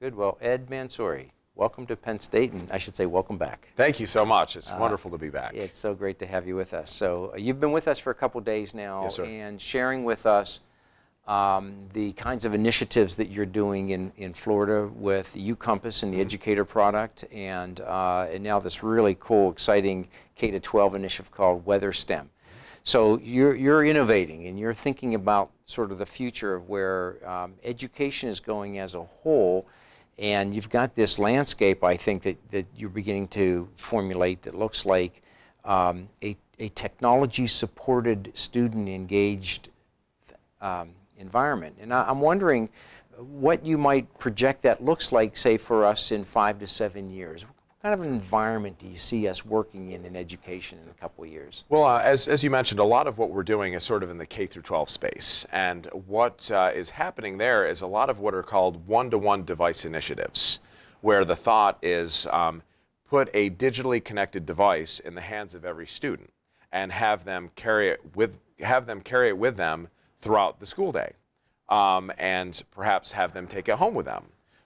Good. Well, Ed Mansouri, welcome to Penn State, and I should say welcome back. Thank you so much. It's wonderful to be back. It's so great to have you with us. So uh, you've been with us for a couple days now, Yes, and sharing with us um, the kinds of initiatives that you're doing in, in Florida with UCompass and the Educator product, and, uh, and now this really cool, exciting K to 12 initiative called Weather STEM. So you're, you're innovating and you're thinking about sort of the future of where um, education is going as a whole. And you've got this landscape, I think, that, that you're beginning to formulate that looks like um, a, a technology supported, student engaged um, environment. And I, I'm wondering what you might project that looks like, say, for us in five to seven years. Kind of an environment do you see us working in in education in a couple of years? Well, uh, as, as you mentioned, a lot of what we're doing is sort of in the K through 12 space. And what uh, is happening there is a lot of what are called one-to-one device initiatives, where the thought is um, put a digitally connected device in the hands of every student and have them carry it with have them carry it with them throughout the school day, um, and perhaps have them take it home with them.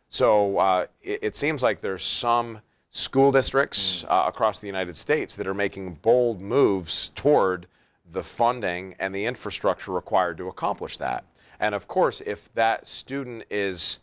So uh, it, it seems like there's some school districts uh, across the United States that are making bold moves toward the funding and the infrastructure required to accomplish that. And of course, if that student is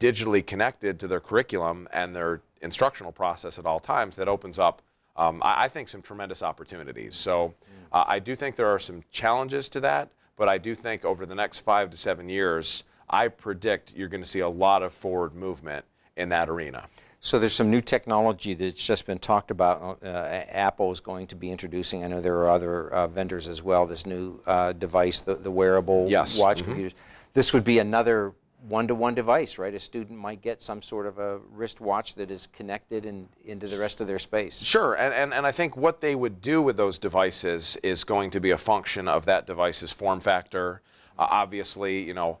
digitally connected to their curriculum and their instructional process at all times, that opens up, um, I, I think, some tremendous opportunities. So uh, I do think there are some challenges to that, but I do think over the next five to seven years, I predict you're going to see a lot of forward movement in that arena. So there's some new technology that's just been talked about. Uh, Apple is going to be introducing. I know there are other uh, vendors as well. This new uh, device, the, the wearable Yes. watch computers. This would be another one-to-one device, right? A student might get some sort of a wristwatch that is connected and into the rest of their space. Sure, and, and, and I think what they would do with those devices is going to be a function of that device's form factor. Uh, obviously, you know,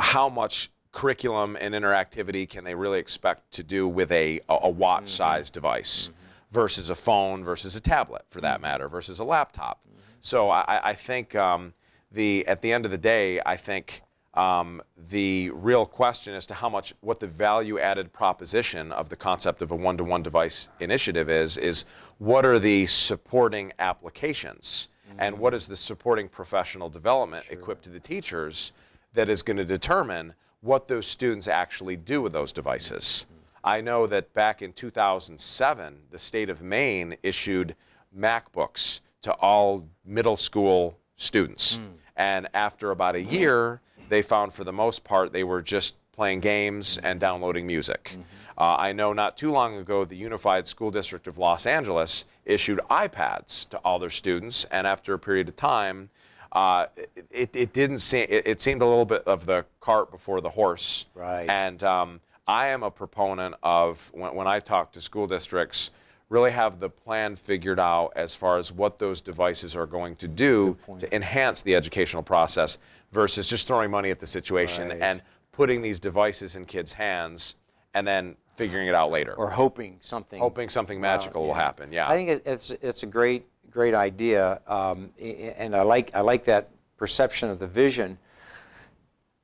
how much curriculum and interactivity can they really expect to do with a, a, a watch-sized mm-hmm. device mm-hmm. versus a phone versus a tablet, for that mm-hmm. matter, versus a laptop. So I, I think um, the at the end of the day, I think um, the real question as to how much, what the value added proposition of the concept of a one to one device initiative is, is what are the supporting applications and what is the supporting professional development equipped to the teachers that is going to determine what those students actually do with those devices. Mm-hmm. I know that back in 2007, the state of Maine issued MacBooks to all middle school students. Mm. And after about a year, they found for the most part they were just playing games mm-hmm. and downloading music. Mm-hmm. Uh, I know not too long ago the Unified School District of Los Angeles issued iPads to all their students, and after a period of time, uh, it, it didn't seem, it, it seemed a little bit of the cart before the horse. Right. And um, I am a proponent of, when, when I talk to school districts, really have the plan figured out as far as what those devices are going to do to enhance the educational process versus just throwing money at the situation Right. and putting these devices in kids' hands and then figuring it out later. Or hoping something. hoping something magical will yeah. happen. Yeah. I think it's it's a great great idea, um, and I like I like that perception of the vision.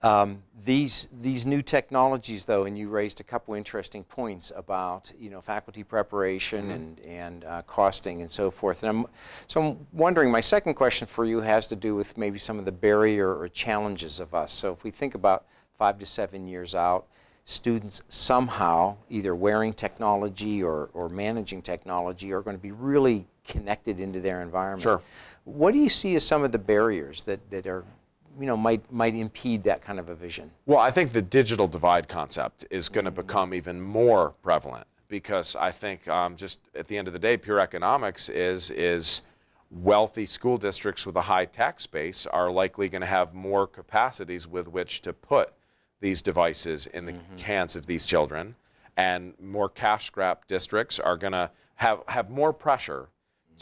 Um, these these new technologies, though, and you raised a couple interesting points about you know faculty preparation and and uh, costing and so forth. And I'm so I'm wondering. My second question for you has to do with maybe some of the barrier or challenges of us. So if we think about five to seven years out, students somehow either wearing technology or, or managing technology are going to be really connected into their environment. Sure. What do you see as some of the barriers that, that are, you know, might, might impede that kind of a vision? Well, I think the digital divide concept is going to become even more prevalent because I think um, just at the end of the day, pure economics is is wealthy school districts with a high tax base are likely going to have more capacities with which to put these devices in the hands of these children, and more cash-strapped districts are going to have have more pressure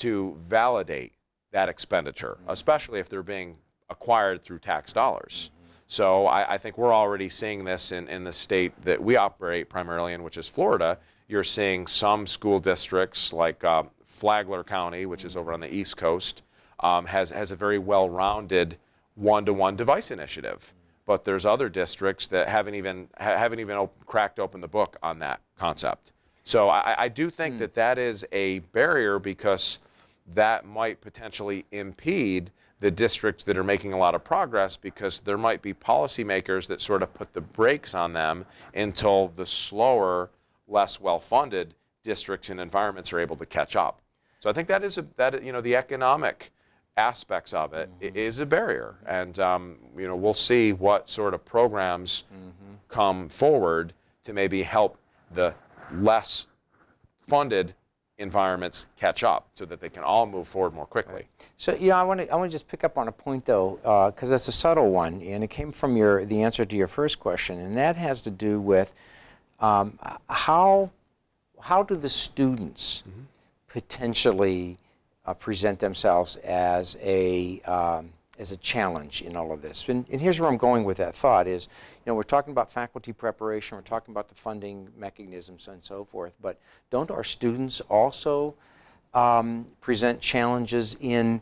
to validate that expenditure, mm-hmm. especially if they're being acquired through tax dollars. Mm-hmm. So I, I think we're already seeing this in, in the state that we operate primarily in, which is Florida. You're seeing some school districts like uh, Flagler County, which is mm-hmm. over on the East Coast, um, has, has a very well rounded one to one device initiative. but there's other districts that haven't even ha- haven't even op- cracked open the book on that concept. So I, I do think hmm. that that is a barrier because that might potentially impede the districts that are making a lot of progress because there might be policymakers that sort of put the brakes on them until the slower, less well-funded districts and environments are able to catch up. So I think that is a, that you know the economic aspects of it i- is a barrier, and um, you know we'll see what sort of programs come forward to maybe help the less funded environments catch up so that they can all move forward more quickly. So, you know, I want to I want to just pick up on a point though, because that's a subtle one, and it came from your the answer to your first question, and that has to do with um, how how do the students potentially uh, present themselves as a um, as a challenge in all of this. And, and here's where I'm going with that thought is, you know, we're talking about faculty preparation, we're talking about the funding mechanisms and so forth, but don't our students also um, present challenges in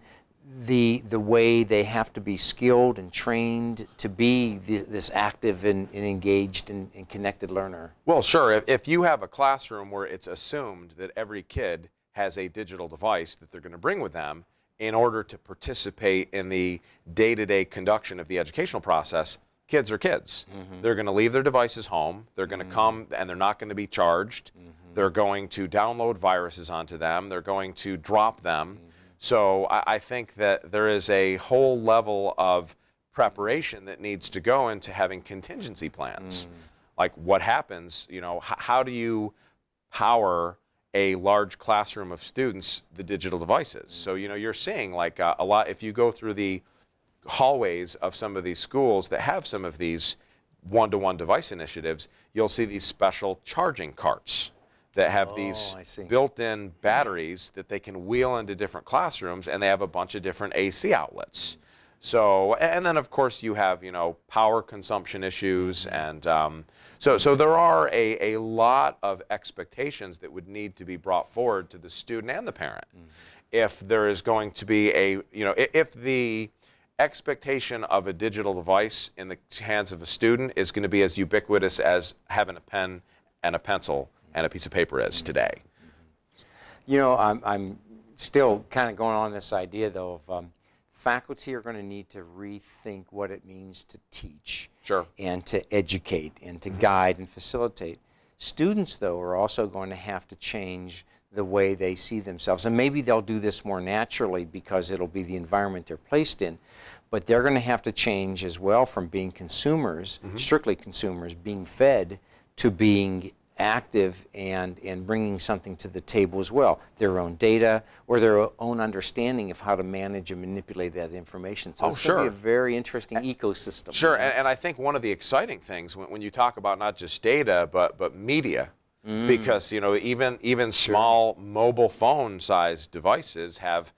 the the way they have to be skilled and trained to be th- this active and, and engaged and, and connected learner? Well, sure. If, if you have a classroom where it's assumed that every kid has a digital device that they're going to bring with them in order to participate in the day to day conduction of the educational process, kids are kids. Mm-hmm. They're going to leave their devices home. They're going to mm-hmm. come and they're not going to be charged. Mm-hmm. They're going to download viruses onto them. They're going to drop them. So I, I think that there is a whole level of preparation that needs to go into having contingency plans. Like what happens, you know, h- how do you power a large classroom of students the digital devices? So, you know, you're seeing like uh, a lot, if you go through the hallways of some of these schools that have some of these one-to-one device initiatives, you'll see these special charging carts that have these built-in batteries that they can wheel into different classrooms, and they have a bunch of different AC outlets. So, and then of course you have you know power consumption issues, mm-hmm. and um, so so there are a, a lot of expectations that would need to be brought forward to the student and the parent. Mm-hmm. If there is going to be a you know if the expectation of a digital device in the hands of a student is going to be as ubiquitous as having a pen and a pencil mm-hmm. and a piece of paper is today. You know, I'm, I'm still kind of going on this idea, though, of um, faculty are going to need to rethink what it means to teach Sure. and to educate and to guide and facilitate. Students, though, are also going to have to change the way they see themselves. And maybe they'll do this more naturally because it'll be the environment they're placed in. But they're going to have to change as well from being consumers, mm-hmm. strictly consumers, being fed, to being active and, and bringing something to the table as well their own data or their own understanding of how to manage and manipulate that information. So Oh, it's going to be a very interesting ecosystem. Sure, and, and I think one of the exciting things when, when you talk about not just data but but media, mm. because you know even even small mobile phone sized devices have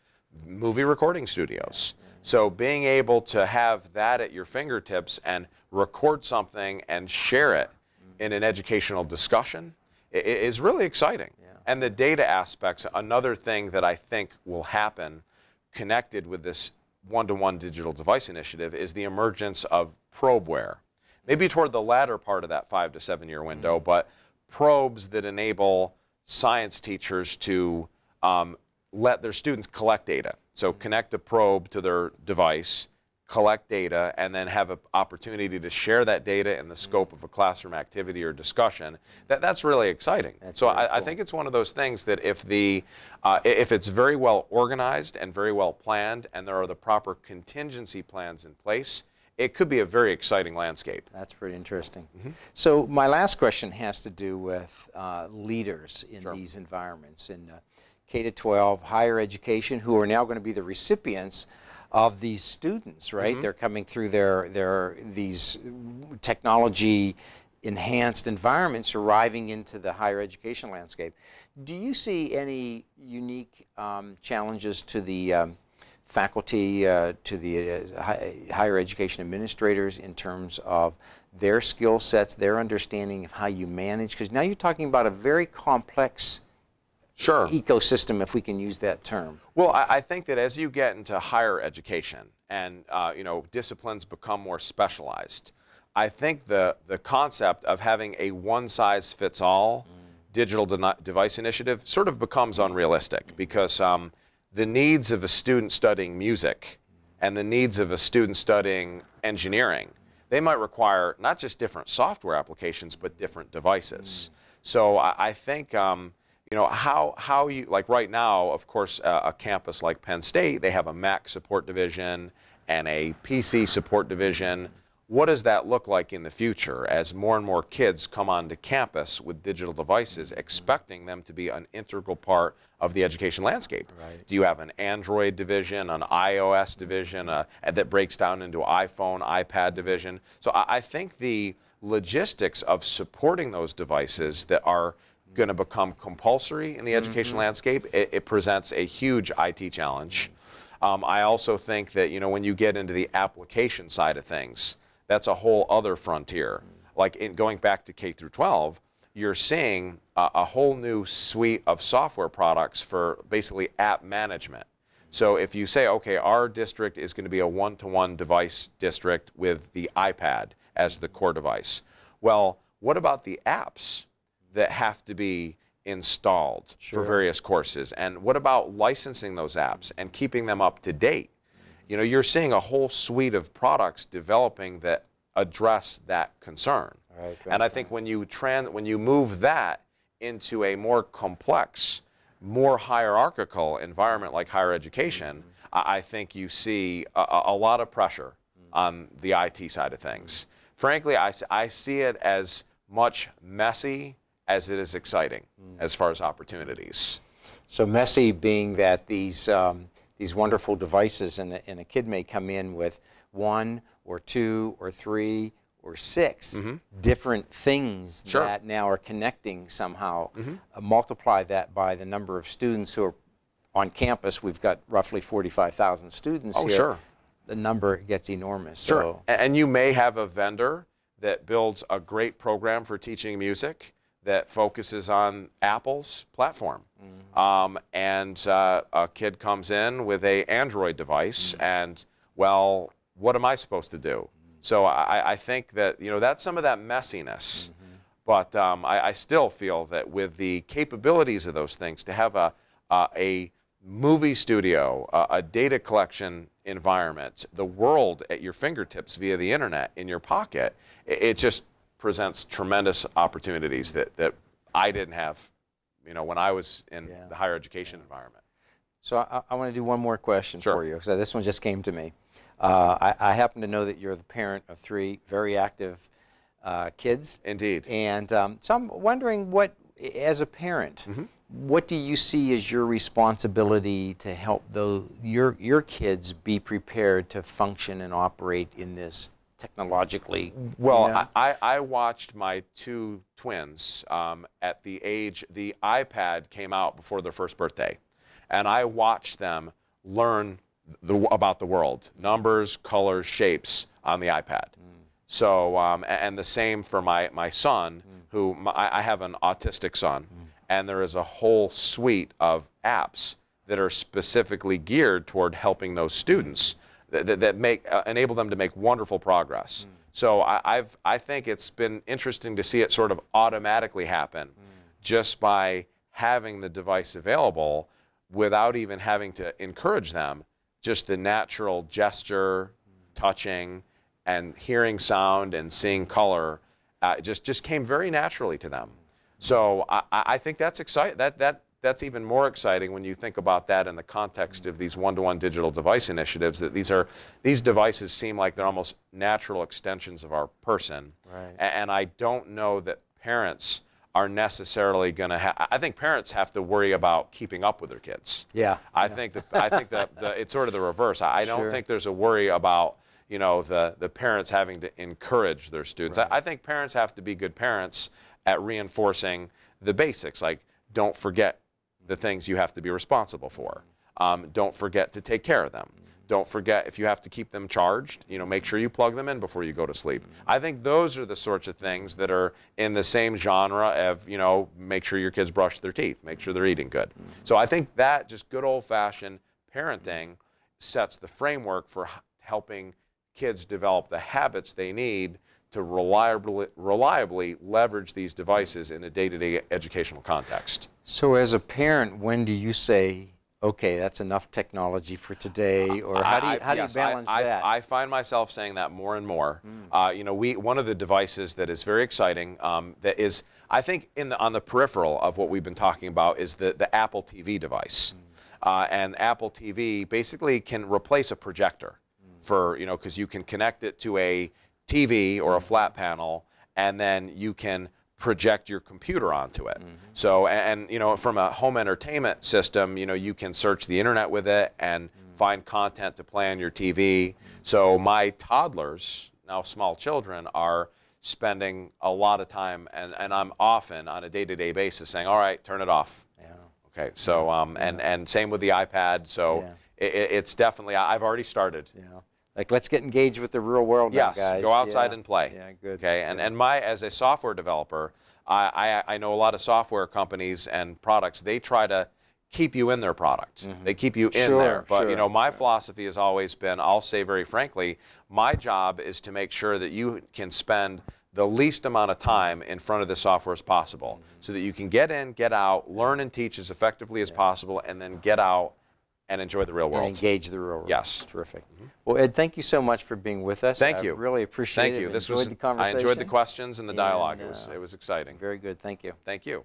movie recording studios. So being able to have that at your fingertips and record something and share it in an educational discussion is really exciting. And the data aspects, another thing that I think will happen connected with this one-to-one digital device initiative is the emergence of probeware. Maybe toward the latter part of that five to seven year window, but probes that enable science teachers to um, let their students collect data. So connect a probe to their device, collect data, and then have an opportunity to share that data in the scope of a classroom activity or discussion. That, that's really exciting. so very I, I think it's one of those things that if the uh, if it's very well organized and very well planned, and there are the proper contingency plans in place, it could be a very exciting landscape. That's pretty interesting. Mm-hmm. So my last question has to do with uh, leaders in these environments in uh, K to 12 higher education, who are now going to be the recipients of these students. Right? Mm-hmm. They're coming through their their these technology enhanced environments arriving into the higher education landscape. Do you see any unique um, challenges to the um, faculty, uh, to the uh, hi- higher education administrators in terms of their skill sets, their understanding of how you manage? Because now you're talking about a very complex Sure. ecosystem, if we can use that term. Well, I, I think that as you get into higher education and uh, you know disciplines become more specialized, I think the, the concept of having a one size fits all digital de- device initiative sort of becomes unrealistic because um, the needs of a student studying music and the needs of a student studying engineering, they might require not just different software applications, but different devices. So I, I think, um, you know, how, how you, like right now, of course, uh, a campus like Penn State, they have a Mac support division and a PC support division. What does that look like in the future as more and more kids come onto campus with digital devices, expecting them to be an integral part of the education landscape? Right. Do you have an Android division, an iOS division uh, that breaks down into iPhone, iPad division? So I, I think the logistics of supporting those devices that are going to become compulsory in the education landscape, it, it presents a huge IT challenge. Um, I also think that you know when you get into the application side of things, that's a whole other frontier. Like in going back to K through 12, you're seeing a, a whole new suite of software products for basically app management. So if you say, okay, our district is going to be a one-to-one device district with the iPad as the core device. Well, what about the apps that have to be installed for various courses? And what about licensing those apps and keeping them up to date? You know, you're seeing a whole suite of products developing that address that concern. Right, and I think when you tran- when you move that into a more complex, more hierarchical environment like higher education, mm-hmm. I, I think you see a, a- lot of pressure mm. on the IT side of things. Frankly, I, s- I see it as much messy as it is exciting as far as opportunities. So messy being that these um, these wonderful devices, and a, and a kid may come in with one or two or three or 6 different things. Sure. That now are connecting somehow. Uh, multiply that by the number of students who are on campus. We've got roughly 45,000 students Oh, here. sure. The number gets enormous. Sure. So, And you may have a vendor that builds a great program for teaching music that focuses on Apple's platform. Um, and uh, a kid comes in with a Android device, and well, what am I supposed to do? So I, I think that you know that's some of that messiness. But um, I, I still feel that with the capabilities of those things, to have a, uh, a movie studio, uh, a data collection environment, the world at your fingertips via the internet in your pocket, it, it just presents tremendous opportunities that, that I didn't have, you know, when I was in Yeah. the higher education environment. So I, I want to do one more question Sure. for you because this one just came to me. Uh, I, I happen to know that you're the parent of three very active uh, kids. Indeed. And um, so I'm wondering what, as a parent, Mm-hmm. what do you see as your responsibility to help those, your, your kids be prepared to function and operate in this technologically? you Well, know? I, I watched my two twins um, at the age, the iPad came out before their first birthday. And I watched them learn the, about the world numbers, colors, shapes on the iPad. So, um, and the same for my, my son, who my, I I have an autistic son, and there is a whole suite of apps that are specifically geared toward helping those students that, that, make uh, enable them to make wonderful progress. So I, I've I think it's been interesting to see it sort of automatically happen, just by having the device available, without even having to encourage them. Just the natural gesture, touching, and hearing sound and seeing color, uh, just just came very naturally to them. So I, I I think that's exciting. That that that's even more exciting when you think about that in the context of these one-to-one digital device initiatives. That these are these devices seem like they're almost natural extensions of our person. Right. And I don't know that parents are necessarily going to have. I think parents have to worry about keeping up with their kids. Yeah, I think that I think that the, it's sort of the reverse. I, I don't Sure. think there's a worry about you know the the parents having to encourage their students. I, I think parents have to be good parents at reinforcing the basics, like don't forget the things you have to be responsible for. Um, don't forget to take care of them. Don't forget if you have to keep them charged, you know, make sure you plug them in before you go to sleep. I think those are the sorts of things that are in the same genre of, you know, make sure your kids brush their teeth, make sure they're eating good. So I think that just good old fashioned parenting sets the framework for helping kids develop the habits they need to reliably, reliably leverage these devices in a day-to-day educational context. So as a parent, when do you say, okay, that's enough technology for today, or how do you, I- how do you yes, I- balance I, that? I find myself saying that more and more. Uh, you know, we one of the devices that is very exciting um, that is, I think, in the on the peripheral of what we've been talking about is the the Apple TV device, Hmm. uh, and Apple TV basically can replace a projector Hmm. for you know because you can connect it to a TV or a flat panel, and then you can project your computer onto it. Mm-hmm. So, and, you know, from a home entertainment system, you know, you can search the internet with it and mm. find content to play on your TV. Mm. So, my toddlers, now small children, are spending a lot of time, and, and I'm often on a day-to-day basis saying, "All right, turn it off." yeah. Okay. So, um, and and same with the iPad. So, Yeah. it, it- it's definitely I've already started. Yeah. Like, let's get engaged with the real world now, Yes, guys. go outside Yeah. and play. Yeah, good. Okay, and, and my as a software developer, I, I I know a lot of software companies and products. They try to keep you in their product. They keep you in. Sure, there. But sure, you know, my philosophy has always been. I'll say very frankly, my job is to make sure that you can spend the least amount of time in front of the software as possible, Mm-hmm. so that you can get in, get out, learn and teach as effectively as possible, and then get out and enjoy the real world. And engage the real world. Yes. Terrific. Well, Ed, thank you so much for being with us. Thank I you. really appreciate Thank it. Thank you. This enjoyed was I enjoyed the questions and the dialogue. And, it was uh, it was exciting. Very good. Thank you. Thank you.